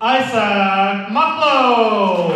Isaac Mapplo.